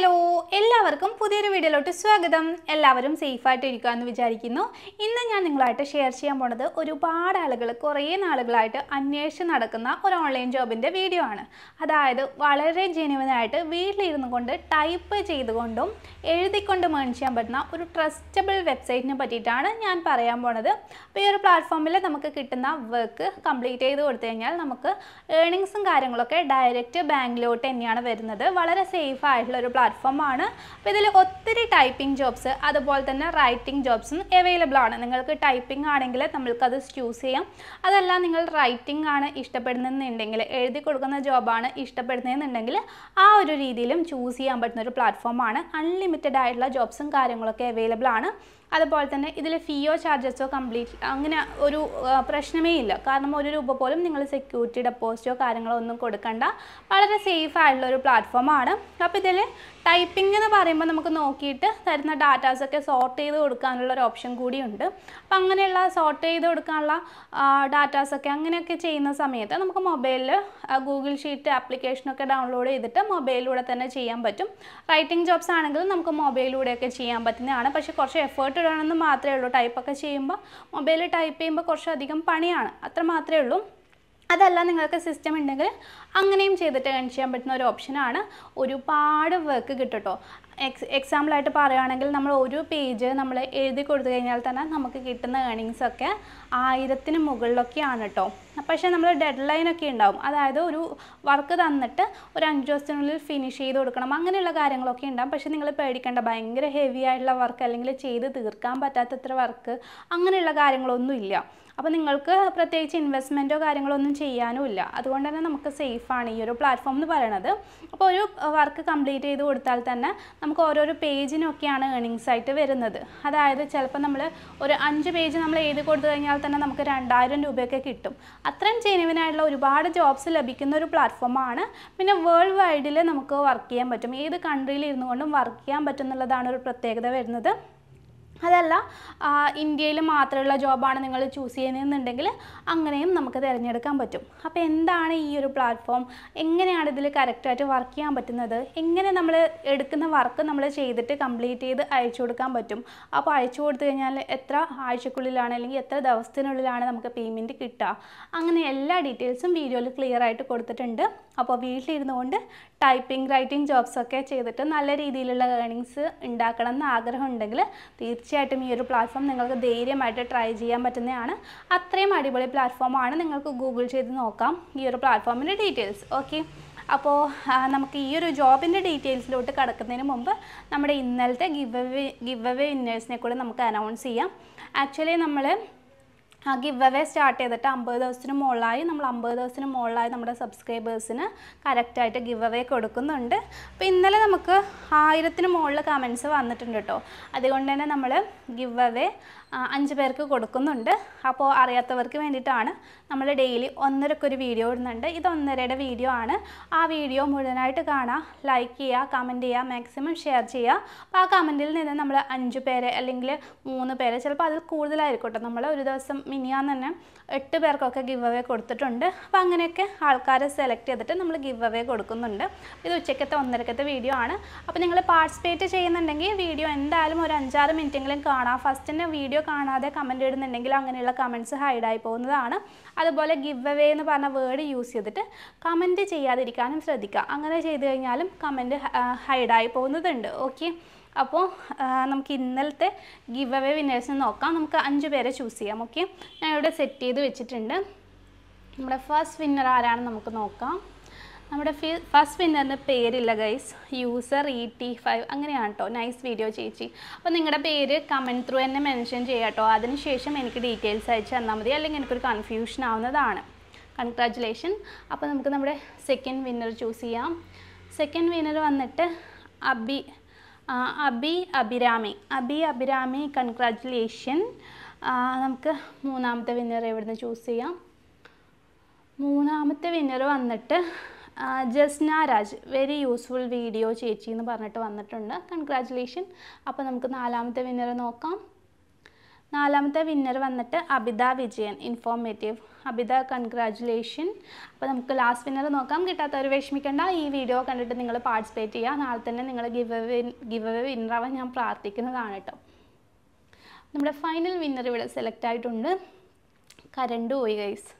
Hello എല്ലാവർക്കും പുതിയൊരു വീഡിയോയിലോട്ട് സ്വാഗതം. എല്ലാവരും സേഫായിട്ട് ഇരിക്കുക എന്ന് വിചാരിക്കുന്നു. ഇന്ന് ഞാൻ നിങ്ങളായിട്ട് ഷെയർ ചെയ്യാൻ പോണത് ഒരുപാട് ആളുകൾ കുറേ നാളുകളായിട്ട് അന്വേഷിച്ച് നടക്കുന്ന ഒരു ഓൺലൈൻ ജോബിന്റെ വീഡിയോ ആണ്. അതായത് വളരെ ജെനുവനായിട്ട് വീട്ടിലിരുന്നു കൊണ്ട് ടൈപ്പ് ചെയ്തുകൊണ്ടും എഴുതിക്കൊണ്ടും ഏൺ ചെയ്യാൻ പറ്റുന്ന ഒരു ട്രസ്റ്റബിൾ വെബ്സൈറ്റിനെ പറ്റിയിട്ടാണ് ഞാൻ പറയാൻ പോണത്. അപ്പോൾ ഈ ഒരു പ്ലാറ്റ്ഫോമിൽ നമുക്ക് കിട്ടുന്ന വർക്ക് കംപ്ലീറ്റ് ചെയ്ത് കൊടുത്തു കഴിഞ്ഞാൽ നമുക്ക് ഏണിങ്സും കാര്യങ്ങളൊക്കെ ഡയറക്റ്റ് ബാങ്കിലോട്ട് തന്നെയാണ് വരുന്നത്. വളരെ സേഫ് ആയിട്ടുള്ള ഒരു പ്ലാറ്റ്ഫോമാണ് അപ്പോൾ ഇതിൽ ഒത്തിരി ടൈപ്പിംഗ് ജോബ്സ് അതുപോലെ തന്നെ റൈറ്റിംഗ് ജോബ്സും അവൈലബിൾ ആണ്. നിങ്ങൾക്ക് ടൈപ്പിംഗ് ആണെങ്കിൽ നമ്മൾക്കത് ചൂസ് ചെയ്യാം. അതല്ല നിങ്ങൾ റൈറ്റിംഗ് ആണ് ഇഷ്ടപ്പെടുന്നതെന്നുണ്ടെങ്കിൽ എഴുതി കൊടുക്കുന്ന ജോബാണ് ഇഷ്ടപ്പെടുന്നതെന്നുണ്ടെങ്കിൽ ആ ഒരു രീതിയിലും ചൂസ് ചെയ്യാൻ പറ്റുന്ന ഒരു പ്ലാറ്റ്ഫോമാണ് അൺലിമിറ്റഡ് ആയിട്ടുള്ള ജോബ്സും കാര്യങ്ങളൊക്കെ അവൈലബിൾ ആണ്. അതുപോലെ തന്നെ ഇതിൽ ഫീയോ ചാർജസോ കംപ്ലീറ്റ് അങ്ങനെ ഒരു പ്രശ്നമേ ഇല്ല. കാരണം ഒരു രൂപ പോലും നിങ്ങൾ സെക്യൂരിറ്റി ഡെപ്പോസിറ്റോ കാര്യങ്ങളോ ഒന്നും കൊടുക്കണ്ട. വളരെ സേഫ് ആയിട്ടുള്ള ഒരു പ്ലാറ്റ്ഫോമാണ് അപ്പോൾ ഇതിൽ ടൈപ്പിംഗ് എന്ന് പറയുമ്പോൾ നമുക്ക് നോക്കിയിട്ട് തരുന്ന ഡാറ്റാസൊക്കെ സോർട്ട് ചെയ്ത് കൊടുക്കാനുള്ള ഒരു ഓപ്ഷൻ കൂടിയുണ്ട് അപ്പം അങ്ങനെയുള്ള സോർട്ട് ചെയ്ത് കൊടുക്കാനുള്ള ഡാറ്റാസൊക്കെ അങ്ങനെയൊക്കെ ചെയ്യുന്ന സമയത്ത് നമുക്ക് മൊബൈലിൽ ഗൂഗിൾ ഷീറ്റ് ആപ്ലിക്കേഷനൊക്കെ ഡൗൺലോഡ് ചെയ്തിട്ട് മൊബൈലിലൂടെ തന്നെ ചെയ്യാൻ പറ്റും. റൈറ്റിംഗ് ജോബ്സ് ആണെങ്കിലും നമുക്ക് മൊബൈലിലൂടെയൊക്കെ ചെയ്യാൻ പറ്റുന്നതാണ്. പക്ഷേ കുറച്ച് എഫേർട്ട് ഇടണമെന്ന് മാത്രമേ ഉള്ളൂ. ടൈപ്പൊക്കെ ചെയ്യുമ്പോൾ മൊബൈലിൽ ടൈപ്പ് ചെയ്യുമ്പോൾ കുറച്ചധികം പണിയാണ്. അത്ര മാത്രമേ ഉള്ളൂ. അതല്ല നിങ്ങൾക്ക് സിസ്റ്റം ഉണ്ടെങ്കിൽ അങ്ങനെയും ചെയ്തിട്ട് ഏൺ ചെയ്യാൻ പറ്റുന്ന ഒരു ഓപ്ഷനാണ് ഒരുപാട് വർക്ക് കിട്ടും കേട്ടോ എക്സ് എക്സാമ്പിളായിട്ട് പറയുകയാണെങ്കിൽ നമ്മൾ ഒരു പേജ് നമ്മൾ എഴുതി കൊടുത്തു കഴിഞ്ഞാൽ തന്നെ നമുക്ക് കിട്ടുന്ന ഏണിങ്സ് ഒക്കെ ആയിരത്തിന് മുകളിലൊക്കെയാണ് കേട്ടോ പക്ഷേ നമ്മൾ ഡെഡ് ലൈനൊക്കെ ഉണ്ടാവും. അതായത് ഒരു വർക്ക് തന്നിട്ട് ഒരു അഞ്ച് ദിവസത്തിനുള്ളിൽ ഫിനിഷ് ചെയ്ത് കൊടുക്കണം. അങ്ങനെയുള്ള കാര്യങ്ങളൊക്കെ ഉണ്ടാവും. പക്ഷേ നിങ്ങൾ പേടിക്കേണ്ട ഭയങ്കര ഹെവി ആയിട്ടുള്ള വർക്ക് അല്ലെങ്കിൽ ചെയ്ത് തീർക്കാൻ പറ്റാത്തത്ര വർക്ക് അങ്ങനെയുള്ള കാര്യങ്ങളൊന്നും ഇല്ല അപ്പോൾ നിങ്ങൾക്ക് പ്രത്യേകിച്ച് ഇൻവെസ്റ്റ്മെന്റോ കാര്യങ്ങളോ ഒന്നും ചെയ്യാനും ഇല്ല. അതുകൊണ്ട് തന്നെ നമുക്ക് സേഫാണ് ഈ ഒരു പ്ലാറ്റ്ഫോം എന്ന് പറയണത്. അപ്പോൾ ഒരു വർക്ക് കംപ്ലീറ്റ് ചെയ്ത് കൊടുത്താൽ തന്നെ നമുക്ക് ഓരോരോ പേജിനൊക്കെയാണ് ഏണിങ്സ് ആയിട്ട് വരുന്നത്. അതായത് ചിലപ്പോൾ നമ്മൾ ഒരു അഞ്ച് പേജ് നമ്മൾ എഴുതി കൊടുത്തു കഴിഞ്ഞാൽ തന്നെ നമുക്ക് രണ്ടായിരം രൂപയൊക്കെ കിട്ടും. അത്രയും ജെനുവിനായിട്ടുള്ള ഒരുപാട് ജോബ്സ് ലഭിക്കുന്ന ഒരു പ്ലാറ്റ്ഫോമാണ് പിന്നെ വേൾഡ് വൈഡിൽ നമുക്ക് വർക്ക് ചെയ്യാൻ പറ്റും. ഏത് കൺട്രിയിൽ ഇരുന്നു കൊണ്ടും വർക്ക് ചെയ്യാൻ പറ്റും എന്നുള്ളതാണ് ഒരു പ്രത്യേകത വരുന്നത്. അതല്ല ഇന്ത്യയിൽ മാത്രമുള്ള ജോബാണ് നിങ്ങൾ ചൂസ് ചെയ്യുന്നതെന്നുണ്ടെങ്കിൽ അങ്ങനെയും നമുക്ക് തിരഞ്ഞെടുക്കാൻ പറ്റും. അപ്പോൾ എന്താണ് ഈ ഒരു പ്ലാറ്റ്ഫോം എങ്ങനെയാണ് ഇതിൽ കറക്റ്റായിട്ട് വർക്ക് ചെയ്യാൻ പറ്റുന്നത്? എങ്ങനെ നമ്മൾ എടുക്കുന്ന വർക്ക് നമ്മൾ ചെയ്തിട്ട് കംപ്ലീറ്റ് ചെയ്ത് അയച്ചു കൊടുക്കാൻ പറ്റും? അപ്പോൾ അയച്ചു കൊടുത്തു കഴിഞ്ഞാൽ എത്ര ആഴ്ചക്കുള്ളിലാണ് അല്ലെങ്കിൽ എത്ര ദിവസത്തിനുള്ളിലാണ് നമുക്ക് പേയ്മെന്റ് കിട്ടുക? അങ്ങനെ എല്ലാ ഡീറ്റെയിൽസും വീഡിയോയിൽ ക്ലിയർ ആയിട്ട് കൊടുത്തിട്ടുണ്ട്. അപ്പോൾ വീട്ടിലിരുന്നു കൊണ്ട് ടൈപ്പിംഗ് റൈറ്റിംഗ് ജോബ്സൊക്കെ ചെയ്തിട്ട് നല്ല രീതിയിലുള്ള ഏണിങ്സ് ഉണ്ടാക്കണം എന്ന് ആഗ്രഹം ഉണ്ടെങ്കിൽ തീർച്ചയായിട്ടും ഈ ഒരു പ്ലാറ്റ്ഫോം നിങ്ങൾക്ക് ധൈര്യമായിട്ട് ട്രൈ ചെയ്യാൻ പറ്റുന്നതാണ്. അത്രയും അടിപൊളി പ്ലാറ്റ്ഫോമാണ് നിങ്ങൾക്ക് ഗൂഗിൾ ചെയ്ത് നോക്കാം ഈ ഒരു പ്ലാറ്റ്ഫോമിന്റെ ഡീറ്റെയിൽസ് ഓക്കെ അപ്പോൾ നമുക്ക് ഈ ഒരു ജോബിന്റെ ഡീറ്റെയിൽസിലോട്ട് കടക്കുന്നതിന് മുമ്പ് നമ്മുടെ ഇന്നലത്തെ ഗിവ് അവേ ഗിവ് അവേ വിന്നേഴ്സിനെ കൂടെ നമുക്ക് അനൗൺസ് ചെയ്യാം. ആക്ച്വലി നമ്മൾ ആ ഗിവ് അവേ സ്റ്റാർട്ട് ചെയ്തിട്ട് അമ്പത് ദിവസത്തിന് മുകളിലായി നമ്മൾ അമ്പത് ദിവസത്തിന് മുകളിലായി നമ്മുടെ സബ്സ്ക്രൈബേഴ്സിന് കറക്റ്റായിട്ട് ഗിവ് അവേ കൊടുക്കുന്നുണ്ട്. അപ്പോൾ ഇന്നലെ നമുക്ക് ആയിരത്തിന് മുകളിൽ കമൻസ് വന്നിട്ടുണ്ട് കേട്ടോ. അതുകൊണ്ട് തന്നെ നമ്മൾ ഗിവ് അവേ അഞ്ച് പേർക്ക് കൊടുക്കുന്നുണ്ട്. അപ്പോൾ അറിയാത്തവർക്ക് വേണ്ടിയിട്ടാണ് നമ്മൾ ഡെയിലി ഒന്നരക്ക് ഒരു വീഡിയോ ഇടുന്നുണ്ട്. ഇത് ഒന്നരയുടെ വീഡിയോ ആണ്. ആ വീഡിയോ മുഴുവനായിട്ട് കാണാം ലൈക്ക് ചെയ്യുക കമന്റ് ചെയ്യുക മാക്സിമം ഷെയർ ചെയ്യുക അപ്പോൾ ആ കമന്റിൽ നിന്ന് നമ്മൾ അഞ്ച് പേരെ അല്ലെങ്കിൽ മൂന്ന് പേരെ ചിലപ്പോൾ അതിൽ കൂടുതലായിരിക്കും കേട്ടോ. നമ്മൾ ഒരു ദിവസം മിനിയാന്ന് തന്നെ എട്ട് പേർക്കൊക്കെ ഗിവ് അവേ കൊടുത്തിട്ടുണ്ട്. അപ്പോൾ അങ്ങനെയൊക്കെ ആൾക്കാരെ സെലക്ട് ചെയ്തിട്ട് നമ്മൾ ഗിവ് അവേ കൊടുക്കുന്നുണ്ട്. ഇത് ഉച്ചയ്ക്കത്തെ ഒന്നരക്കത്തെ വീഡിയോ ആണ്. അപ്പോൾ നിങ്ങൾ പാർട്ടിസിപ്പേറ്റ് ചെയ്യുന്നുണ്ടെങ്കിൽ വീഡിയോ എന്തായാലും ഒരു അഞ്ചാറ് മിനിറ്റെങ്കിലും കാണാം. ഫസ്റ്റ് തന്നെ വീഡിയോ കാണാതെ കമന്റ് ഇടുന്നുണ്ടെങ്കിൽ അങ്ങനെയുള്ള കമന്റ്സ് ഹൈഡായി പോകുന്നതാണ്. അതുപോലെ ഗിവ് അവേ എന്ന് പറഞ്ഞ വേർഡ് യൂസ് ചെയ്തിട്ട് കമന്റ് ചെയ്യാതിരിക്കാനും ശ്രദ്ധിക്കുക. അങ്ങനെ ചെയ്ത് കഴിഞ്ഞാലും കമന്റ് ഹൈഡായി പോകുന്നതുണ്ട്. ഓക്കെ അപ്പോൾ നമുക്ക് ഇന്നലത്തെ ഗിവ് അവേ വിന്നേഴ്സിന് നോക്കാം. നമുക്ക് അഞ്ച് പേരെ ചൂസ് ചെയ്യാം. ഓക്കെ ഞാൻ ഇവിടെ സെറ്റ് ചെയ്ത് വെച്ചിട്ടുണ്ട്. നമ്മുടെ ഫസ്റ്റ് വിന്നർ ആരാണെന്ന് നമുക്ക് നോക്കാം. നമ്മുടെ ഫസ്റ്റ് വിന്നറിന്റെ പേരില്ല guys user E T five അങ്ങനെയാണ് കേട്ടോ നൈസ് വീഡിയോ ചേച്ചി. അപ്പോൾ നിങ്ങളുടെ പേര് കമന്റ് ത്രൂ എന്നെ മെൻഷൻ ചെയ്യാം കേട്ടോ അതിനുശേഷം എനിക്ക് ഡീറ്റെയിൽസ് അയച്ച് തന്നാൽ മതി. അല്ലെങ്കിൽ എനിക്കൊരു കൺഫ്യൂഷൻ ആവുന്നതാണ്. കൺഗ്രാജുലേഷൻ അപ്പോൾ നമുക്ക് നമ്മുടെ സെക്കൻഡ് വിന്നർ ചൂസ് ചെയ്യാം. സെക്കൻഡ് വിന്നർ വന്നിട്ട് അബി അബി അഭിരാമി. അബി അഭിരാമി കൺഗ്രാജുലേഷൻ നമുക്ക് മൂന്നാമത്തെ വിന്നർ എവിടുന്ന് ചൂസ് ചെയ്യാം? മൂന്നാമത്തെ വിന്നർ വന്നിട്ട് Jasna Raj very useful video ചേച്ചി എന്ന് പറഞ്ഞിട്ട് വന്നിട്ടുണ്ട്. കൺഗ്രാറ്റുലേഷൻ അപ്പോൾ നമുക്ക് നാലാമത്തെ വിന്നർ നോക്കാം. നാലാമത്തെ വിന്നർ വന്നിട്ട് അബിത വിജയൻ ഇൻഫോർമേറ്റീവ് അബിത കൺഗ്രാജുലേഷൻ അപ്പോൾ നമുക്ക് ലാസ്റ്റ് വിന്നർ നോക്കാം. കിട്ടാത്തവർ വിഷമിക്കേണ്ട. ഈ വീഡിയോ കണ്ടിട്ട് നിങ്ങൾ പാർട്ടിസിപ്പേറ്റ് ചെയ്യുക. നാളെ തന്നെ നിങ്ങൾ ഗിവ് അവേ ഗിവ് വിന്നറാവാൻ ഞാൻ പ്രാർത്ഥിക്കുന്നതാണ് കേട്ടോ നമ്മുടെ ഫൈനൽ വിന്നർ ഇവിടെ സെലക്ട് ആയിട്ടുണ്ട്. കരണ്ട് പോയി guys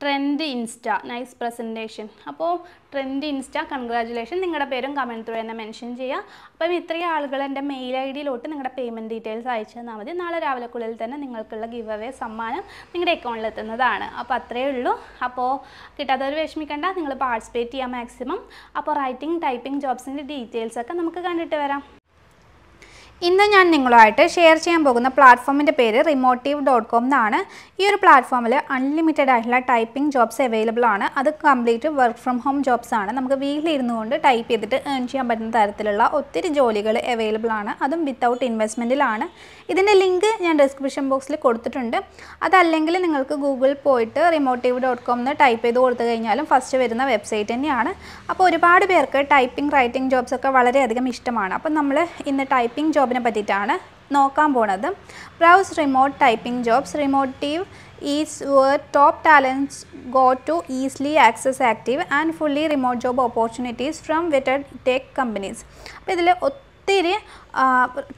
trend insta nice presentation അപ്പോൾ ട്രെൻഡ് ഇൻസ്റ്റ കൺഗ്രാജുലേഷൻ നിങ്ങളുടെ പേരും കമന്റ് ത്രൂ തന്നെ മെൻഷൻ ചെയ്യുക അപ്പം ഇത്രയും ആളുകൾ എന്റെ മെയിൽ ഐ ഡിയിലോട്ട് നിങ്ങളുടെ പേയ്മെന്റ് ഡീറ്റെയിൽസ് അയച്ചു തന്നാൽ മതി. നാളെ രാവിലെക്കുള്ളിൽ തന്നെ നിങ്ങൾക്കുള്ള ഗിവ് അവേ സമ്മാനം നിങ്ങളുടെ അക്കൗണ്ടിൽ എത്തുന്നതാണ്. അപ്പോൾ അത്രയേ ഉള്ളൂ. അപ്പോൾ കിട്ടാത്തവർ വിഷമിക്കേണ്ട. നിങ്ങൾ പാർട്ടിസിപ്പേറ്റ് ചെയ്യാം മാക്സിമം അപ്പോൾ റൈറ്റിംഗ് ടൈപ്പിംഗ് ജോബ്സിന്റെ ഡീറ്റെയിൽസൊക്കെ നമുക്ക് കണ്ടിട്ട് വരാം. ഇന്ന് ഞാൻ നിങ്ങളുമായിട്ട് ഷെയർ ചെയ്യാൻ പോകുന്ന പ്ലാറ്റ്ഫോമിന്റെ പേര് റിമോട്ടീവ് ഡോട്ട് കോം എന്നാണ് ഈ ഒരു പ്ലാറ്റ്ഫോമിൽ അൺലിമിറ്റഡ് ആയിട്ടുള്ള ടൈപ്പിംഗ് ജോബ്സ് അവൈലബിൾ ആണ്. അത് complete work from home jobs ആണ്. നമുക്ക് വീട്ടിലിരുന്നു കൊണ്ട് ടൈപ്പ് ചെയ്തിട്ട് ഏൺ ചെയ്യാൻ പറ്റുന്ന തരത്തിലുള്ള ഒത്തിരി ജോലികൾ അവൈലബിൾ ആണ്. അതും വിത്തൗട്ട് ഇൻവെസ്റ്റ്മെന്റിലാണ് ഇതിന്റെ ലിങ്ക് ഞാൻ ഡിസ്ക്രിപ്ഷൻ ബോക്സിൽ കൊടുത്തിട്ടുണ്ട്. അതല്ലെങ്കിൽ നിങ്ങൾക്ക് ഗൂഗിളിൽ പോയിട്ട് റിമോട്ടീവ് ഡോട്ട് കോം എന്ന് ടൈപ്പ് ചെയ്ത് കൊടുത്തു കഴിഞ്ഞാലും ഫസ്റ്റ് വരുന്ന വെബ്സൈറ്റ് തന്നെയാണ്. അപ്പോൾ ഒരുപാട് പേർക്ക് ടൈപ്പിംഗ് റൈറ്റിംഗ് ജോബ്സ് ഒക്കെ വളരെയധികം ഇഷ്ടമാണ്. അപ്പോൾ നമ്മൾ ഇന്ന് ടൈപ്പിംഗ് ജോബിനെ പറ്റിയിട്ടാണ് നോക്കാൻ പോണത്. Browse remote typing jobs remotive is top talents go to easily access active and fully remote job opportunities from vetted tech companies അപ്പോൾ ഇതിൽ ഒത്തിരി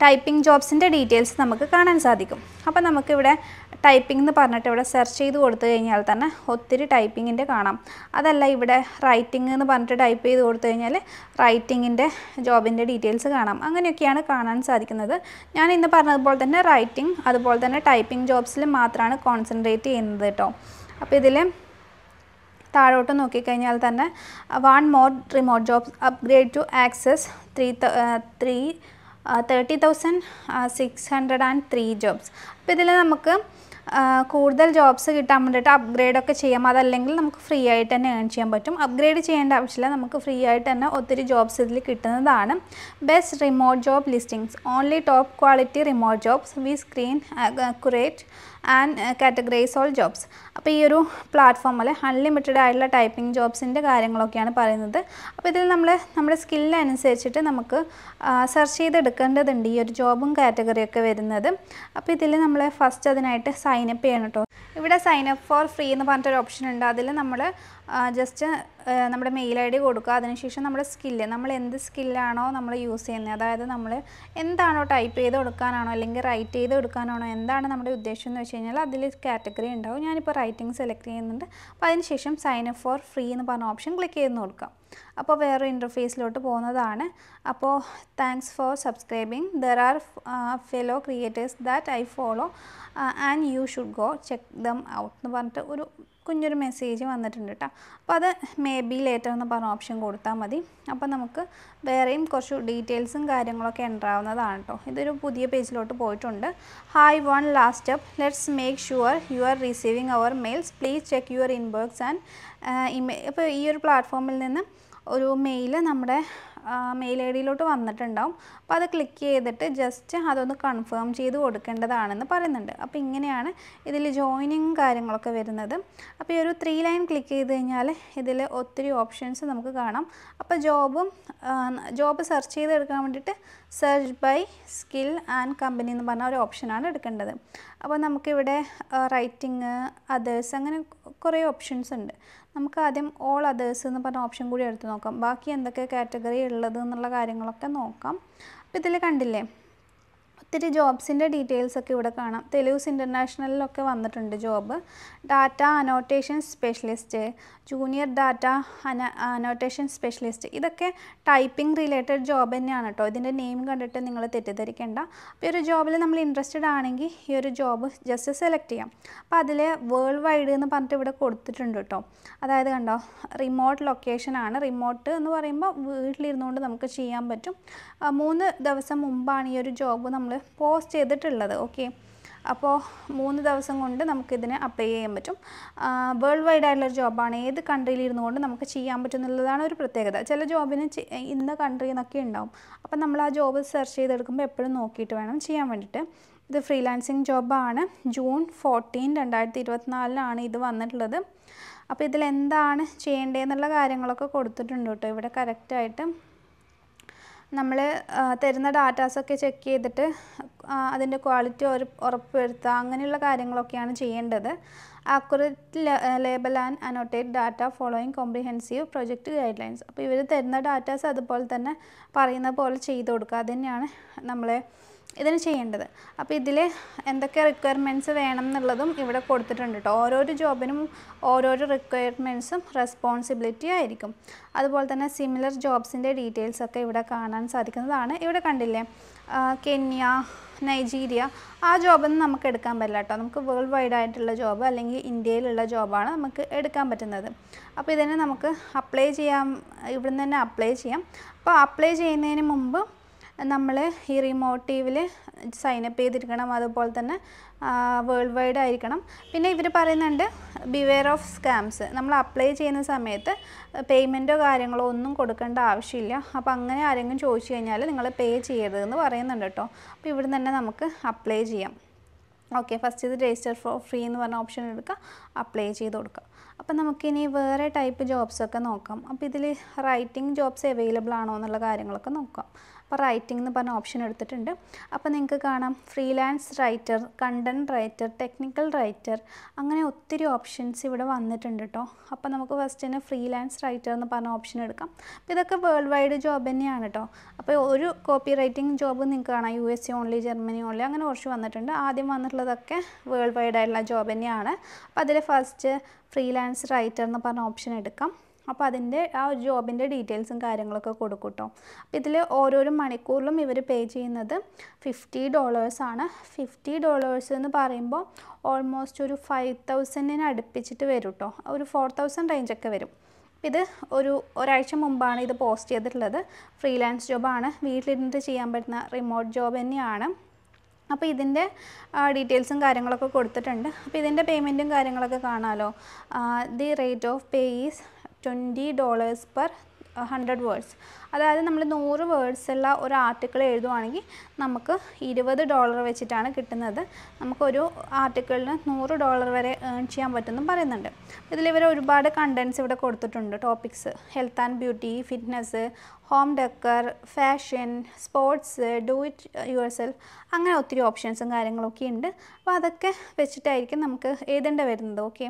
ടൈപ്പിംഗ് ജോബ്സിന്റെ ഡീറ്റെയിൽസ് നമുക്ക് കാണാൻ സാധിക്കും. അപ്പോൾ നമുക്കിവിടെ ടൈപ്പിംഗ് എന്ന് പറഞ്ഞിട്ട് ഇവിടെ സെർച്ച് ചെയ്ത് കൊടുത്തു കഴിഞ്ഞാൽ തന്നെ ഒത്തിരി ടൈപ്പിങ്ങിന്റെ കാണാം. അതല്ല ഇവിടെ റൈറ്റിംഗ് എന്ന് പറഞ്ഞിട്ട് ടൈപ്പ് ചെയ്ത് കൊടുത്തു കഴിഞ്ഞാൽ റൈറ്റിങ്ങിന്റെ ജോബിന്റെ ഡീറ്റെയിൽസ് കാണാം. അങ്ങനെയൊക്കെയാണ് കാണാൻ സാധിക്കുന്നത്. ഞാൻ ഇന്ന് പറഞ്ഞതുപോലെ തന്നെ റൈറ്റിംഗ് അതുപോലെ തന്നെ ടൈപ്പിംഗ് ജോബ്സിൽ മാത്രമാണ് കോൺസെൻട്രേറ്റ് ചെയ്യുന്നത് കേട്ടോ അപ്പോൾ ഇതിൽ താഴോട്ട് നോക്കിക്കഴിഞ്ഞാൽ തന്നെ one more remote jobs upgrade to access three three thirty thousand six hundred and three jobs അപ്പോൾ ഇതിൽ നമുക്ക് കൂടുതൽ ജോബ്സ് കിട്ടാൻ വേണ്ടിയിട്ട് അപ്ഗ്രേഡൊക്കെ ചെയ്യാം. അതല്ലെങ്കിൽ നമുക്ക് ഫ്രീ ആയിട്ട് തന്നെ ഏൺ ചെയ്യാൻ പറ്റും. അപ്ഗ്രേഡ് ചെയ്യേണ്ട ആവശ്യമില്ല. നമുക്ക് ഫ്രീ ആയിട്ട് തന്നെ ഒത്തിരി ജോബ്സ് ഇതിൽ കിട്ടുന്നതാണ്. Best remote job listings only top quality remote jobs we screen accurate and categorize all jobs അപ്പോൾ ഈ ഒരു പ്ലാറ്റ്ഫോമിൽ അൺലിമിറ്റഡ് ആയിട്ടുള്ള ടൈപ്പിംഗ് ജോബ്സിന്റെ കാര്യങ്ങളൊക്കെയാണ് പറയുന്നത്. അപ്പോൾ ഇതിൽ നമ്മൾ നമ്മുടെ സ്കില്ലനുസരിച്ചിട്ട് നമുക്ക് സെർച്ച് ചെയ്തെടുക്കേണ്ടതുണ്ട് ഈ ഒരു ജോബും കാറ്റഗറിയൊക്കെ വരുന്നത്. അപ്പോൾ ഇതിൽ നമ്മൾ ഫസ്റ്റ് അതിനായിട്ട് സൈനപ്പ് ചെയ്യണം കേട്ടോ ഇവിടെ സൈനപ്പ് ഫോർ ഫ്രീ എന്ന് പറഞ്ഞിട്ടൊരു ഓപ്ഷൻ ഉണ്ട്. അതിൽ നമ്മൾ ജസ്റ്റ് നമ്മുടെ മെയിൽ ഐ ഡി കൊടുക്കുക. അതിനുശേഷം നമ്മുടെ സ്കില്ല് നമ്മൾ എന്ത് സ്കില്ലാണോ നമ്മൾ യൂസ് ചെയ്യുന്നത്. അതായത് നമ്മൾ എന്താണോ ടൈപ്പ് ചെയ്ത് കൊടുക്കാനാണോ അല്ലെങ്കിൽ റൈറ്റ് ചെയ്ത് കൊടുക്കാനാണോ എന്താണ് നമ്മുടെ ഉദ്ദേശം എന്ന് വെച്ച് കഴിഞ്ഞാൽ അതിൽ കാറ്റഗറി ഉണ്ടാവും. ഞാനിപ്പോൾ റൈറ്റിംഗ് സെലക്ട് ചെയ്യുന്നുണ്ട്. അപ്പോൾ അതിനുശേഷം സൈൻ അപ്പ് ഫോർ ഫ്രീ എന്ന് പറഞ്ഞ ഓപ്ഷൻ ക്ലിക്ക് ചെയ്ത് കൊടുക്കാം. അപ്പോൾ വേറെ ഇന്റർഫേസിലോട്ട് പോകുന്നതാണ്. അപ്പോൾ thanks for subscribing there are fellow creators that I follow and you should go check them out എന്ന് പറഞ്ഞിട്ട് ഒരു കുഞ്ഞൊരു മെസ്സേജ് വന്നിട്ടുണ്ട് കേട്ടോ അപ്പോൾ അത് മേ ബി ലേറ്റർ എന്ന് പറഞ്ഞ ഓപ്ഷൻ കൊടുത്താൽ മതി. അപ്പോൾ നമുക്ക് വേറെയും കുറച്ച് ഡീറ്റെയിൽസും കാര്യങ്ങളൊക്കെ എന്റർ ആവുന്നതാണ് കേട്ടോ ഇതൊരു പുതിയ പേജിലോട്ട് പോയിട്ടുണ്ട്. Hi one last step let's make sure you are receiving our mails please check your inbox and email ഇപ്പോൾ ഈ ഒരു പ്ലാറ്റ്ഫോമിൽ നിന്ന് ഒരു മെയിൽ നമ്മുടെ മെയിൽ ഐ ഡിയിലോട്ട് വന്നിട്ടുണ്ടാവും. അപ്പോൾ അത് ക്ലിക്ക് ചെയ്തിട്ട് ജസ്റ്റ് അതൊന്ന് കൺഫേം ചെയ്ത് കൊടുക്കേണ്ടതാണെന്ന് പറയുന്നുണ്ട്. അപ്പോൾ ഇങ്ങനെയാണ് ഇതിൽ ജോയിനിങ് കാര്യങ്ങളൊക്കെ വരുന്നത്. അപ്പോൾ ഈ ഒരു ത്രീ ലൈൻ ക്ലിക്ക് ചെയ്ത് കഴിഞ്ഞാൽ ഇതിൽ ഒത്തിരി ഓപ്ഷൻസ് നമുക്ക് കാണാം. അപ്പോൾ ജോബും ജോബ് സെർച്ച് ചെയ്ത് എടുക്കാൻ വേണ്ടിയിട്ട് search by skill and company എന്ന് പറഞ്ഞ ഒരു ഓപ്ഷനാണ് എടുക്കേണ്ടത്. അപ്പോൾ നമുക്കിവിടെ റൈറ്റിങ് അതേഴ്സ് അങ്ങനെ കുറേ ഓപ്ഷൻസ് ഉണ്ട്. നമുക്ക് ആദ്യം ഓൾ അതേഴ്സ് എന്ന് പറഞ്ഞ ഓപ്ഷൻ കൂടി എടുത്ത് നോക്കാം. ബാക്കി എന്തൊക്കെ കാറ്റഗറി ഉള്ളത് എന്നുള്ള കാര്യങ്ങളൊക്കെ നോക്കാം. അപ്പോൾ ഇതിൽ കണ്ടില്ലേ? ഒത്തിരി ജോബ്സിന്റെ ഡീറ്റെയിൽസ് ഒക്കെ ഇവിടെ കാണാം. തെലൂസ് ഇന്റർനാഷണലിലൊക്കെ വന്നിട്ടുണ്ട് job. Data annotation specialist junior data അന അനോട്ടേഷൻ സ്പെഷ്യലിസ്റ്റ്. ഇതൊക്കെ ടൈപ്പിംഗ് റിലേറ്റഡ് ജോബ് തന്നെയാണ് കേട്ടോ. ഇതിന്റെ നെയിം കണ്ടിട്ട് നിങ്ങൾ തെറ്റിദ്ധരിക്കേണ്ട. അപ്പോൾ ഈ ഒരു ജോബിൽ നമ്മൾ ഇൻട്രസ്റ്റഡ് ആണെങ്കിൽ ഈ ഒരു ജോബ് ജസ്റ്റ് സെലക്ട് ചെയ്യാം. അപ്പോൾ അതിൽ വേൾഡ് വൈഡ് എന്ന് പറഞ്ഞിട്ട് ഇവിടെ കൊടുത്തിട്ടുണ്ട് കേട്ടോ. അതായത് കണ്ടോ റിമോട്ട് ലൊക്കേഷനാണ്. റിമോട്ട് എന്ന് പറയുമ്പോൾ വീട്ടിലിരുന്നുകൊണ്ട് നമുക്ക് ചെയ്യാൻ പറ്റും. മൂന്ന് ദിവസം മുമ്പാണ് ഈ ഒരു ജോബ് നമ്മൾ പോസ്റ്റ് ചെയ്തിട്ടുള്ളത് ഓക്കെ അപ്പോൾ മൂന്ന് ദിവസം കൊണ്ട് നമുക്കിതിനെ അപ്ലൈ ചെയ്യാൻ പറ്റും. വേൾഡ് വൈഡ് ആയിട്ടുള്ളൊരു ജോബാണ് ഏത് കൺട്രിയിൽ ഇരുന്നു കൊണ്ട് നമുക്ക് ചെയ്യാൻ പറ്റും എന്നുള്ളതാണ് ഒരു പ്രത്യേകത. ചില ജോബിന് ഇന്ന കൺട്രി എന്നൊക്കെ ഉണ്ടാവും. അപ്പം നമ്മൾ ആ ജോബ് സെർച്ച് ചെയ്തെടുക്കുമ്പോൾ എപ്പോഴും നോക്കിയിട്ട് വേണം ചെയ്യാൻ വേണ്ടിയിട്ട് ഇത് ഫ്രീലാൻസിങ് ജോബാണ് ജൂൺ ഫോർട്ടീൻ രണ്ടായിരത്തി ഇരുപത്തിനാലിനാണ് ഇത് വന്നിട്ടുള്ളത്. അപ്പോൾ ഇതിൽ എന്താണ് ചെയ്യേണ്ടതെന്നുള്ള കാര്യങ്ങളൊക്കെ കൊടുത്തിട്ടുണ്ട് കേട്ടോ. ഇവിടെ കറക്റ്റായിട്ട് നമ്മൾ തരുന്ന ഡാറ്റാസൊക്കെ ചെക്ക് ചെയ്തിട്ട് അതിന്റെ ക്വാളിറ്റി ഒരു ഉറപ്പ് വരുത്തുക അങ്ങനെയുള്ള കാര്യങ്ങളൊക്കെയാണ് ചെയ്യേണ്ടത്. Accurate label and annotate data following comprehensive project guidelines അപ്പോൾ ഇവർ തരുന്ന ഡാറ്റാസ് അതുപോലെ തന്നെ പറയുന്ന പോലെ ചെയ്ത് കൊടുക്കുക. അത് തന്നെയാണ് നമ്മളെ ഇതിന് ചെയ്യേണ്ടത്. അപ്പോൾ ഇതിൽ എന്തൊക്കെ റിക്വയർമെന്റ്സ് വേണം എന്നുള്ളതും ഇവിടെ കൊടുത്തിട്ടുണ്ട് കേട്ടോ ഓരോരോ ജോബിനും ഓരോരോ റിക്വയർമെന്റ്സും റെസ്പോൺസിബിലിറ്റി ആയിരിക്കും. അതുപോലെ തന്നെ സിമിലർ ജോബ്സിന്റെ ഡീറ്റെയിൽസ് ഒക്കെ ഇവിടെ കാണാൻ സാധിക്കുന്നതാണ്. ഇവിടെ കണ്ടില്ലേ? കെന്യ നൈജീരിയ ആ ജോബൊന്നും നമുക്ക് എടുക്കാൻ പറ്റില്ല കേട്ടോ നമുക്ക് വേൾഡ് വൈഡ് ആയിട്ടുള്ള ജോബ് അല്ലെങ്കിൽ ഇന്ത്യയിലുള്ള ജോബാണ് നമുക്ക് എടുക്കാൻ പറ്റുന്നത്. അപ്പോൾ ഇതിനെ നമുക്ക് അപ്ലൈ ചെയ്യാം. ഇവിടുന്ന് തന്നെ അപ്ലൈ ചെയ്യാം. അപ്പോൾ അപ്ലൈ ചെയ്യുന്നതിന് മുമ്പ് നമ്മൾ ഈ റിമോട്ടീവിൽ സൈനപ്പ് ചെയ്തിരിക്കണം. അതുപോലെ തന്നെ വേൾഡ് വൈഡ് ആയിരിക്കണം. പിന്നെ ഇവർ പറയുന്നുണ്ട് ബിവെയർ ഓഫ് സ്കാംസ് നമ്മൾ അപ്ലൈ ചെയ്യുന്ന സമയത്ത് പേയ്മെന്റോ കാര്യങ്ങളോ ഒന്നും കൊടുക്കേണ്ട ആവശ്യമില്ല. അപ്പോൾ അങ്ങനെ ആരെങ്കിലും ചോദിച്ചു കഴിഞ്ഞാൽ നിങ്ങൾ പേ ചെയ്യരുതെന്ന് പറയുന്നുണ്ട് കേട്ടോ. അപ്പോൾ ഇവിടെ തന്നെ നമുക്ക് അപ്ലൈ ചെയ്യാം. ഓക്കെ ഫസ്റ്റ് ഇത് രജിസ്റ്റർ ഫോർ ഫ്രീ എന്ന് പറഞ്ഞ ഓപ്ഷൻ എടുക്കുക. അപ്ലൈ ചെയ്ത് കൊടുക്കുക. അപ്പം നമുക്കിനി വേറെ ടൈപ്പ് ജോബ്സൊക്കെ നോക്കാം. അപ്പോൾ ഇതിൽ റൈറ്റിംഗ് ജോബ്സ് അവൈലബിൾ ആണോ എന്നുള്ള കാര്യങ്ങളൊക്കെ നോക്കാം. അപ്പോൾ റൈറ്റിംഗ് എന്ന് പറഞ്ഞ ഓപ്ഷൻ എടുത്തിട്ടുണ്ട്. അപ്പോൾ നിങ്ങൾക്ക് കാണാം. Freelance writer content writer technical writer അങ്ങനെ ഒത്തിരി ഓപ്ഷൻസ് ഇവിടെ വന്നിട്ടുണ്ട് കേട്ടോ അപ്പോൾ നമുക്ക് ഫസ്റ്റ് തന്നെ ഫ്രീലാൻസ് റൈറ്റർ എന്ന് പറഞ്ഞ ഓപ്ഷൻ എടുക്കാം. അപ്പോൾ ഇതൊക്കെ വേൾഡ് വൈഡ് ജോബ് തന്നെയാണ് കേട്ടോ അപ്പോൾ ഒരു കോപ്പി റൈറ്റിംഗ് ജോബ് നിങ്ങൾക്ക് കാണാം. U S A only Germany only അങ്ങനെ കുറച്ച് വന്നിട്ടുണ്ട്. ആദ്യം വന്നിട്ടുള്ളതൊക്കെ വേൾഡ് വൈഡ് ആയിട്ടുള്ള ജോബ് തന്നെയാണ്. അപ്പോൾ അതിൽ ഫസ്റ്റ് ഫ്രീലാൻസ് റൈറ്റർ എന്ന് പറഞ്ഞ ഓപ്ഷൻ എടുക്കാം. അപ്പോൾ അതിന്റെ ആ ജോബിന്റെ ഡീറ്റെയിൽസും കാര്യങ്ങളൊക്കെ കൊടുക്കും കേട്ടോ അപ്പോൾ ഇതിൽ ഓരോരോ മണിക്കൂറിലും ഇവർ പേ ചെയ്യുന്നത് ഫിഫ്റ്റി ഡോളേഴ്സാണ് ഫിഫ്റ്റി ഡോളേഴ്സ് എന്ന് പറയുമ്പോൾ ഓൾമോസ്റ്റ് ഒരു ഫൈവ് തൗസൻഡിന് അടുപ്പിച്ചിട്ട് വരും കേട്ടോ ഒരു ഫോർ തൗസൻഡ് റേഞ്ചൊക്കെ വരും. ഇത് ഒരു ഒരാഴ്ച മുമ്പാണ് ഇത് പോസ്റ്റ് ചെയ്തിട്ടുള്ളത്. ഫ്രീലാൻസ് ജോബാണ്. വീട്ടിലിരുന്നിട്ട് ചെയ്യാൻ പറ്റുന്ന റിമോട്ട് ജോബ് തന്നെയാണ്. അപ്പോൾ ഇതിന്റെ ഡീറ്റെയിൽസും കാര്യങ്ങളൊക്കെ കൊടുത്തിട്ടുണ്ട്. അപ്പോൾ ഇതിന്റെ പേയ്മെന്റും കാര്യങ്ങളൊക്കെ കാണാമല്ലോ the rate of pay is twenty dollars per hundred words അതായത് നമ്മൾ നൂറ് വേർഡ്സ് ഉള്ള ഒരു ആർട്ടിക്കിൾ എഴുതുവാണെങ്കിൽ നമുക്ക് ഇരുപത് ഡോളർ വെച്ചിട്ടാണ് കിട്ടുന്നത്. നമുക്കൊരു ആർട്ടിക്കിളിന് നൂറ് ഡോളർ വരെ ഏൺ ചെയ്യാൻ പറ്റുമെന്നും പറയുന്നുണ്ട്. ഇതിൽ ഇവർ ഒരുപാട് കണ്ടൻസ് ഇവിടെ കൊടുത്തിട്ടുണ്ട്. Topics health and beauty fitness home decor fashion sports do it yourself അങ്ങനെ ഒത്തിരി ഓപ്ഷൻസും കാര്യങ്ങളൊക്കെ ഉണ്ട്. അപ്പോൾ അതൊക്കെ വെച്ചിട്ടായിരിക്കും നമുക്ക് എഴുതേണ്ടി വരുന്നത്. ഓക്കെ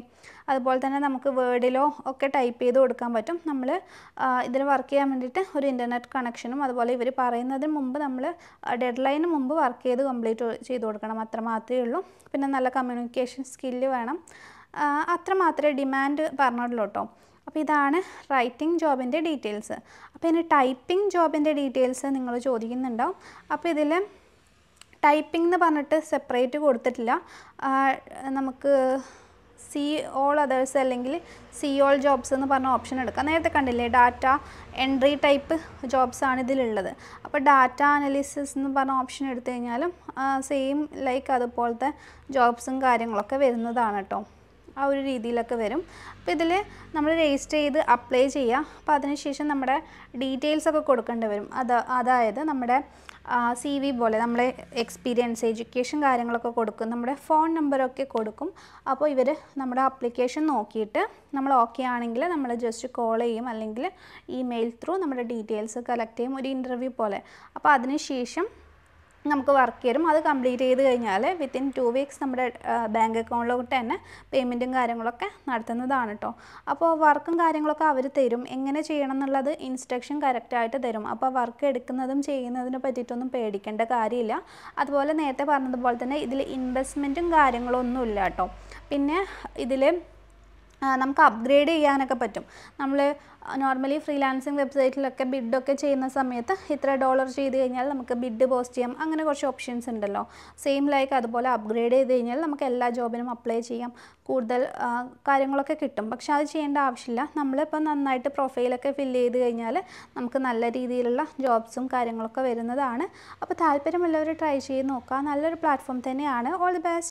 അതുപോലെ തന്നെ നമുക്ക് വേർഡിലോ ഒക്കെ ടൈപ്പ് ചെയ്ത് കൊടുക്കാൻ പറ്റും. നമ്മൾ ഇതിൽ വർക്ക് ചെയ്യാൻ വേണ്ടിയിട്ട് ഒരു ഇന്റർനെറ്റ് കണക്ഷനും അതുപോലെ ഇവർ പറയുന്നതിന് മുമ്പ് നമ്മൾ ഡെഡ് ലൈന് മുമ്പ് വർക്ക് ചെയ്ത് കംപ്ലീറ്റ് ചെയ്ത് കൊടുക്കണം. അത്ര മാത്രമേ ഉള്ളൂ. പിന്നെ നല്ല കമ്മ്യൂണിക്കേഷൻ സ്കില്ല് വേണം. അത്ര മാത്രമേ ഡിമാൻഡ് പറഞ്ഞുള്ളൂ കേട്ടോ അപ്പോൾ ഇതാണ് റൈറ്റിംഗ് ജോബിന്റെ ഡീറ്റെയിൽസ് അപ്പോൾ ഇനി ടൈപ്പിംഗ് ജോബിന്റെ ഡീറ്റെയിൽസ് നിങ്ങൾ ചോദിക്കുന്നുണ്ടാവും. അപ്പോൾ ഇതിൽ ടൈപ്പിംഗ് എന്ന് പറഞ്ഞിട്ട് സെപ്പറേറ്റ് കൊടുത്തിട്ടില്ല. നമുക്ക് സി ഓൾ അതേഴ്സ് അല്ലെങ്കിൽ സി ഓൾ ജോബ്സ് എന്ന് പറഞ്ഞ ഓപ്ഷൻ എടുക്കാം. നേരത്തെ കണ്ടില്ലേ ഡാറ്റ എൻട്രി ടൈപ്പ് ജോബ്സ് ആണ് ഇതിലുള്ളത്. അപ്പോൾ ഡാറ്റ അനലിസിസ് എന്ന് പറഞ്ഞ ഓപ്ഷൻ എടുത്തു കഴിഞ്ഞാലും സെയിം ലൈക്ക് അതുപോലത്തെ ജോബ്സും കാര്യങ്ങളൊക്കെ വരുന്നതാണ് കേട്ടോ ആ ഒരു രീതിയിലൊക്കെ വരും. അപ്പോൾ ഇതിൽ നമ്മൾ രജിസ്റ്റർ ചെയ്ത് അപ്ലൈ ചെയ്യുക അപ്പോൾ അതിനുശേഷം നമ്മുടെ ഡീറ്റെയിൽസ് ഒക്കെ കൊടുക്കേണ്ടി വരും. അത് അതായത് നമ്മുടെ സി വി പോലെ നമ്മളെ എക്സ്പീരിയൻസ് എഡ്യൂക്കേഷൻ കാര്യങ്ങളൊക്കെ കൊടുക്കും. നമ്മുടെ ഫോൺ നമ്പറൊക്കെ കൊടുക്കും. അപ്പോൾ ഇവർ നമ്മുടെ അപ്ലിക്കേഷൻ നോക്കിയിട്ട് നമ്മൾ ഓക്കെ ആണെങ്കിൽ നമ്മൾ ജസ്റ്റ് കോൾ ചെയ്യും. അല്ലെങ്കിൽ ഇമെയിൽ ത്രൂ നമ്മുടെ ഡീറ്റെയിൽസ് കളക്ട് ചെയ്യും. ഒരു ഇന്റർവ്യൂ പോലെ. അപ്പോൾ അതിനുശേഷം നമുക്ക് വർക്ക് തരും അത് കംപ്ലീറ്റ് ചെയ്ത് കഴിഞ്ഞാൽ വിത്തിൻ ടു വീക്സ് നമ്മുടെ ബാങ്ക് അക്കൗണ്ടിലോട്ട് തന്നെ പേയ്മെന്റും കാര്യങ്ങളൊക്കെ നടത്തുന്നതാണ് കേട്ടോ അപ്പോൾ വർക്കും കാര്യങ്ങളൊക്കെ അവർ തരും. എങ്ങനെ ചെയ്യണം എന്നുള്ളത് ഇൻസ്ട്രക്ഷൻ കറക്റ്റായിട്ട് തരും. അപ്പോൾ വർക്ക് എടുക്കുന്നതും ചെയ്യുന്നതിനെ പറ്റിയിട്ടൊന്നും പേടിക്കേണ്ട കാര്യമില്ല. അതുപോലെ നേരത്തെ പറഞ്ഞതുപോലെ തന്നെ ഇതിൽ ഇൻവെസ്റ്റ്മെന്റും കാര്യങ്ങളൊന്നും ഇല്ല കേട്ടോ പിന്നെ ഇതിൽ നമുക്ക് അപ്ഗ്രേഡ് ചെയ്യാനൊക്കെ പറ്റും. നമ്മൾ നോർമലി ഫ്രീലാൻസിങ് വെബ്സൈറ്റിലൊക്കെ ബിഡൊക്കെ ചെയ്യുന്ന സമയത്ത് ഇത്ര ഡോളർ ചെയ്ത് കഴിഞ്ഞാൽ നമുക്ക് ബിഡ് പോസ്റ്റ് ചെയ്യാം. അങ്ങനെ കുറച്ച് ഓപ്ഷൻസ് ഉണ്ടല്ലോ. സെയിം ലൈക്ക് അതുപോലെ അപ്ഗ്രേഡ് ചെയ്ത് കഴിഞ്ഞാൽ നമുക്ക് എല്ലാ ജോബിനും അപ്ലൈ ചെയ്യാം. കൂടുതൽ കാര്യങ്ങളൊക്കെ കിട്ടും. പക്ഷെ അത് ചെയ്യേണ്ട ആവശ്യമില്ല. നമ്മളിപ്പോൾ നന്നായിട്ട് പ്രൊഫൈലൊക്കെ ഫില്ല് ചെയ്ത് കഴിഞ്ഞാൽ നമുക്ക് നല്ല രീതിയിലുള്ള ജോബ്സും കാര്യങ്ങളൊക്കെ വരുന്നതാണ്. അപ്പോൾ താല്പര്യമുള്ളവർ ട്രൈ ചെയ്ത് നോക്കുക നല്ലൊരു പ്ലാറ്റ്ഫോം തന്നെയാണ്. All the best